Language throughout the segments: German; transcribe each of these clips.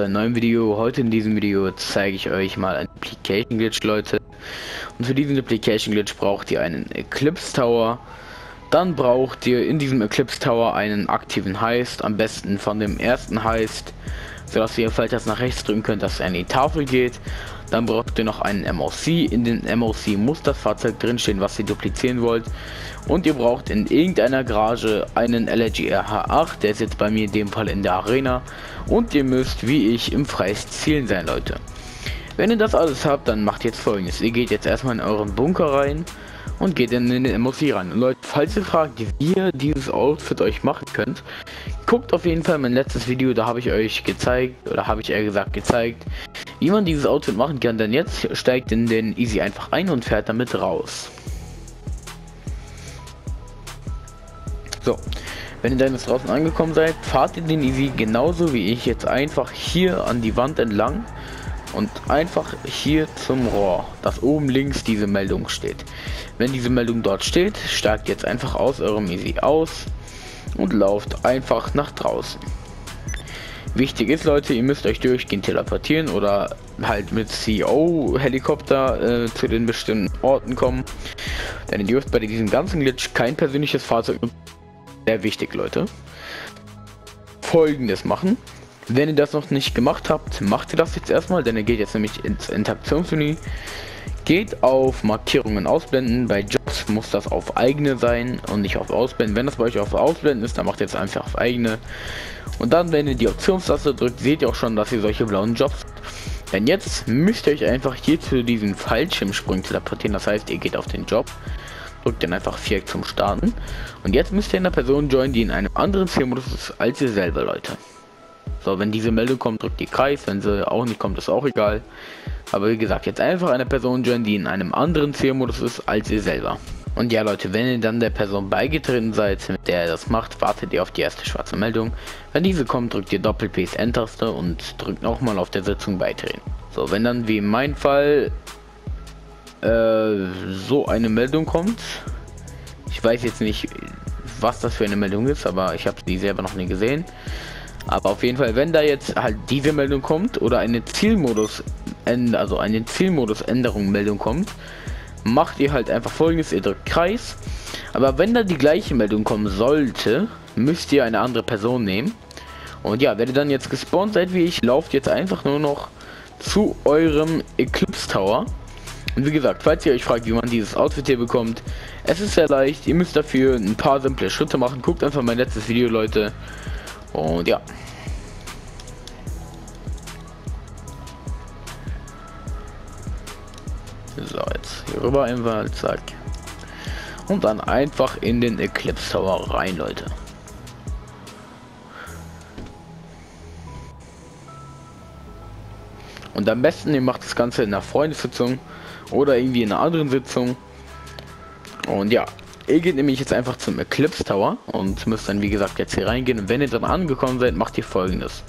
zu einem neuen Video. Heute in diesem Video zeige ich euch mal ein Application Glitch, Leute. Und für diesen Application Glitch braucht ihr einen Eclipse Tower. Dann braucht ihr in diesem Eclipse Tower einen aktiven Heist, am besten von dem ersten Heist, sodass ihr, falls das nach rechts drücken könnt, dass er in die Tafel geht. Dann braucht ihr noch einen MOC. In den MOC muss das Fahrzeug drinstehen, was ihr duplizieren wollt. Und ihr braucht in irgendeiner Garage einen LG RH8. Der ist jetzt bei mir in dem Fall in der Arena. Und ihr müsst, wie ich, im freies Zielen sein, Leute. Wenn ihr das alles habt, dann macht jetzt folgendes. Ihr geht jetzt erstmal in euren Bunker rein und geht dann in den MOC rein. Und Leute, falls ihr fragt, wie ihr dieses Outfit euch machen könnt, guckt auf jeden Fall mein letztes Video, da habe ich euch gezeigt, oder habe ich eher gesagt gezeigt, wie man dieses Outfit machen kann, denn jetzt steigt in den Easy einfach ein und fährt damit raus. So, wenn ihr dann jetzt draußen angekommen seid, fahrt ihr den Easy genauso wie ich jetzt einfach hier an die Wand entlang und einfach hier zum Rohr, das oben links diese Meldung steht. Wenn diese Meldung dort steht, steigt jetzt einfach aus eurem Easy aus und lauft einfach nach draußen. Wichtig ist, Leute, ihr müsst euch durchgehend teleportieren oder halt mit CEO-Helikopter äh, zu den bestimmten Orten kommen. Denn ihr dürft bei diesem ganzen Glitch kein persönliches Fahrzeug. Sehr wichtig, Leute. Folgendes machen. Wenn ihr das noch nicht gemacht habt, macht ihr das jetzt erstmal, denn ihr geht jetzt nämlich ins Interaktionsmenü. Geht auf Markierungen ausblenden. Bei Jobs muss das auf eigene sein und nicht auf ausblenden. Wenn das bei euch auf ausblenden ist, dann macht ihr jetzt einfach auf eigene. Und dann, wenn ihr die Optionstaste drückt, seht ihr auch schon, dass ihr solche blauen Jobs habt. Denn jetzt müsst ihr euch einfach hier zu diesem Fallschirmsprung teleportieren. Das heißt, ihr geht auf den Job, drückt dann einfach Viereck zum Starten. Und jetzt müsst ihr in der Person joinen, die in einem anderen Zielmodus ist als ihr selber, Leute. So, wenn diese Meldung kommt, drückt die Kreis. Wenn sie auch nicht kommt, ist auch egal. Aber wie gesagt, jetzt einfach eine Person joinen, die in einem anderen Zielmodus ist als ihr selber. Und ja Leute, wenn ihr dann der Person beigetreten seid, mit der ihr das macht, wartet ihr auf die erste schwarze Meldung. Wenn diese kommt, drückt ihr Doppel-Ps Enter-Taste und drückt nochmal auf der Sitzung beitreten. So, wenn dann wie in meinem Fall äh, so eine Meldung kommt, ich weiß jetzt nicht, was das für eine Meldung ist, aber ich habe die selber noch nie gesehen. Aber auf jeden Fall, wenn da jetzt halt diese Meldung kommt oder eine Zielmodus, also eine Zielmodus Änderung Meldung kommt, macht ihr halt einfach folgendes, ihr drückt Kreis. Aber wenn da die gleiche Meldung kommen sollte, müsst ihr eine andere Person nehmen. Und ja, wenn ihr dann jetzt gespawnt seid wie ich, lauft jetzt einfach nur noch zu eurem Eclipse Tower. Und wie gesagt, falls ihr euch fragt, wie man dieses Outfit hier bekommt, es ist sehr leicht. Ihr müsst dafür ein paar simple Schritte machen. Guckt einfach mein letztes Video, Leute. Und ja. So, jetzt hier rüber einfach, zack. Und dann einfach in den Eclipse Tower rein, Leute. Und am besten, ihr macht das Ganze in einer Freundesitzung oder irgendwie in einer anderen Sitzung. Und ja, ihr geht nämlich jetzt einfach zum Eclipse Tower und müsst dann wie gesagt jetzt hier reingehen. Und wenn ihr dann angekommen seid, macht ihr folgendes.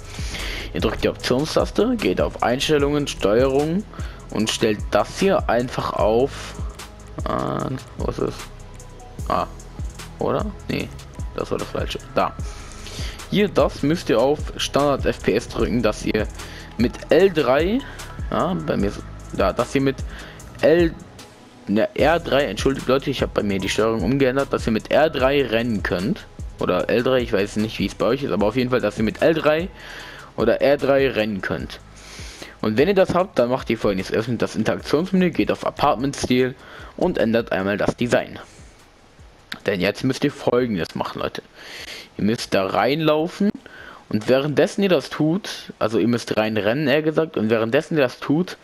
Ihr drückt die Optionstaste, geht auf Einstellungen, Steuerung und stellt das hier einfach auf. Äh, was ist? Ah, oder? Nee, das war das falsche. Da. Hier, das müsst ihr auf Standard FPS drücken, dass ihr mit L3, ja, bei mir, da, dass ihr mit L ne, R3, entschuldigt Leute, ich habe bei mir die Steuerung umgeändert, dass ihr mit R3 rennen könnt. Oder L3, ich weiß nicht, wie es bei euch ist, aber auf jeden Fall, dass ihr mit L3 oder R3 rennen könnt. Und wenn ihr das habt, dann macht ihr folgendes. Öffnet das Interaktionsmenü, geht auf Apartment-Stil und ändert einmal das Design. Denn jetzt müsst ihr folgendes machen, Leute. Ihr müsst da reinlaufen und währenddessen ihr das tut, also ihr müsst reinrennen, eher gesagt, und währenddessen ihr das tut,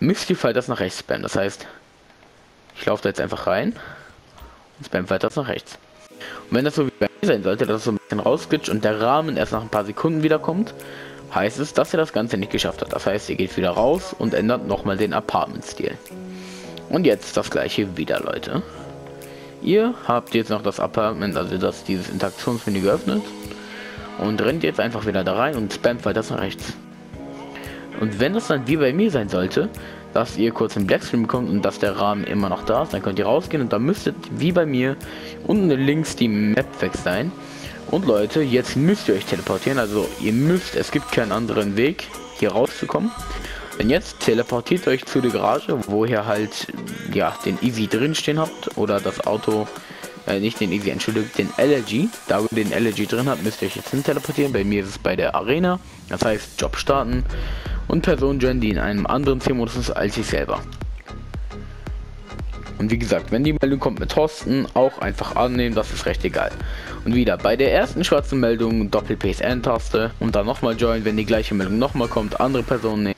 müsst ihr das nach rechts spammen. Das heißt, ich laufe da jetzt einfach rein und spam weiter nach rechts. Und wenn das so wie bei mir sein sollte, dass es so ein bisschen rausglitscht und der Rahmen erst nach ein paar Sekunden wiederkommt, heißt es, dass er das Ganze nicht geschafft hat. Das heißt, ihr geht wieder raus und ändert nochmal den Apartment-Stil. Und jetzt das gleiche wieder, Leute. Ihr habt jetzt noch das Apartment, also das dieses Interaktionsmenü geöffnet und rennt jetzt einfach wieder da rein und spammt weiter nach rechts. Und wenn das dann wie bei mir sein sollte, dass ihr kurz einen Blackscreen bekommt und dass der Rahmen immer noch da ist, dann könnt ihr rausgehen und dann müsstet wie bei mir unten links die Map weg sein. Und Leute, jetzt müsst ihr euch teleportieren. Also ihr müsst, es gibt keinen anderen Weg. hier rauszukommen. Denn jetzt teleportiert euch zu der Garage, wo ihr halt ja den Easy drin stehen habt oder das Auto äh, nicht den Easy, entschuldigt, den LG. Da wo den LG drin habt, müsst ihr euch jetzt hin teleportieren. Bei mir ist es bei der Arena. Das heißt Job starten und Person joinen, die in einem anderen Zielmodus ist als ich selber. Und wie gesagt, wenn die Meldung kommt mit Thorsten, auch einfach annehmen, das ist recht egal. Und wieder bei der ersten schwarzen Meldung Doppel-Pace N-Taste und dann nochmal join, wenn die gleiche Meldung nochmal kommt, andere Personen nehmen.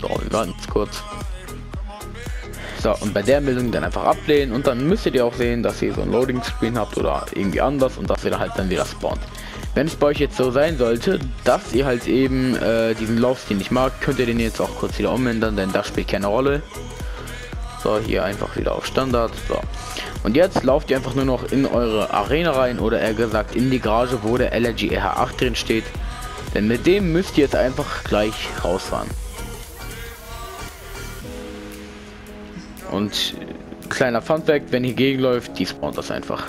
So, wir warten kurz. So, und bei der Meldung dann einfach ablehnen und dann müsstet ihr auch sehen, dass ihr so ein Loading Screen habt oder irgendwie anders und dass ihr halt dann wieder spawnt. Wenn es bei euch jetzt so sein sollte, dass ihr halt eben äh, diesen Laufstil nicht mag, könnt ihr den jetzt auch kurz wieder umändern, denn das spielt keine Rolle. So, hier einfach wieder auf Standard. So. Und jetzt lauft ihr einfach nur noch in eure Arena rein oder eher gesagt in die Garage, wo der LG RH8 drin steht. Denn mit dem müsst ihr jetzt einfach gleich rausfahren. Und kleiner Funfact, wenn hier gegenläuft, die spawnt das einfach.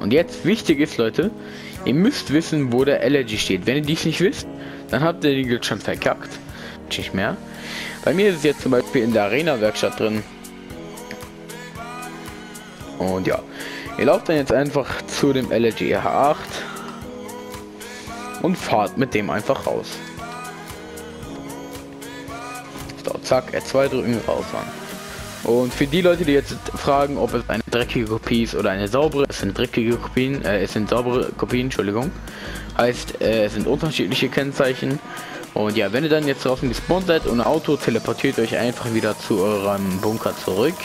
Und jetzt wichtig ist, Leute, ihr müsst wissen, wo der LG steht. Wenn ihr dies nicht wisst, dann habt ihr den Guild schon verkackt. Nicht mehr. Bei mir ist es jetzt zum Beispiel in der Arena-Werkstatt drin. Und ja, ihr lauft dann jetzt einfach zu dem LG H8 und fahrt mit dem einfach raus. So, zack, R2 drücken, rausfahren. Und für die Leute, die jetzt fragen, ob es eine dreckige Kopie ist oder eine saubere, es sind dreckige Kopien, äh, es sind saubere Kopien, Entschuldigung. Heißt, äh, es sind unterschiedliche Kennzeichen. Und ja, wenn ihr dann jetzt draußen gespawnt seid und Auto teleportiert euch einfach wieder zu eurem Bunker zurück.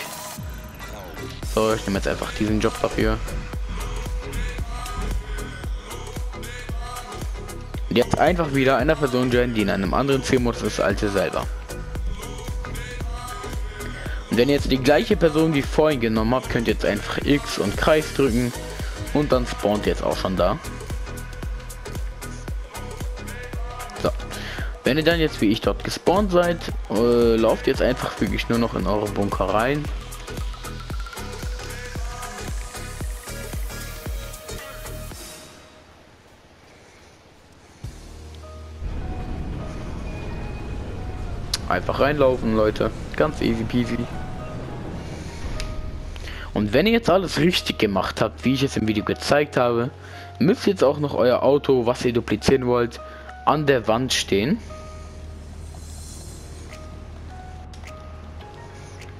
So, ich nehme jetzt einfach diesen Job dafür. Und jetzt einfach wieder einer Person joinen, die in einem anderen Zielmodus ist als ihr selber. Wenn ihr jetzt die gleiche Person wie vorhin genommen habt, könnt ihr jetzt einfach X und Kreis drücken und dann spawnt jetzt auch schon da. So. Wenn ihr dann jetzt wie ich dort gespawnt seid, äh, lauft jetzt einfach wirklich nur noch in eure Bunker rein. Einfach reinlaufen, Leute. Ganz easy peasy. Und wenn ihr jetzt alles richtig gemacht habt, wie ich es im Video gezeigt habe, müsst jetzt auch noch euer Auto, was ihr duplizieren wollt, an der Wand stehen.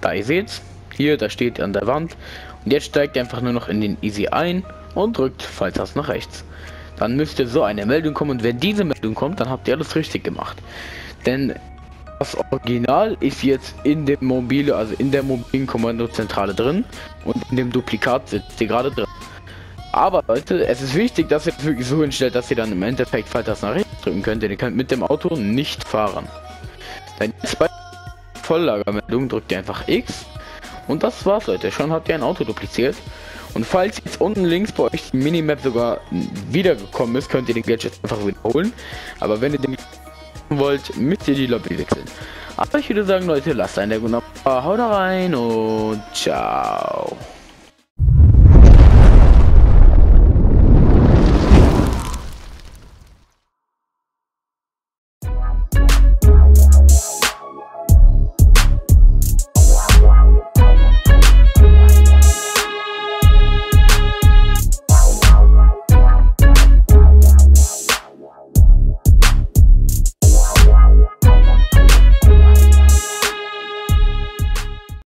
Da ihr seht, hier, da steht an der Wand. Und jetzt steigt ihr einfach nur noch in den Easy ein und drückt falls das nach rechts. Dann müsste so eine Meldung kommen und wenn diese Meldung kommt, dann habt ihr alles richtig gemacht. Denn das Original ist jetzt in dem mobile, also in der mobilen Kommandozentrale drin und in dem Duplikat sitzt sie gerade drin. Aber Leute, es ist wichtig, dass ihr es wirklich so hinstellt, dass ihr dann im Endeffekt, falls das nach rechts drücken könnt, denn ihr könnt mit dem Auto nicht fahren. Dann bei Volllagermeldung drückt ihr einfach X und das war's Leute, schon habt ihr ein Auto dupliziert. Und falls jetzt unten links bei euch die Minimap sogar wiedergekommen ist, könnt ihr den Gadget einfach wiederholen. Aber wenn ihr den wollt, müsst ihr die Lobby wechseln. Aber ich würde sagen, Leute, lasst ein Like und Haut rein und ciao.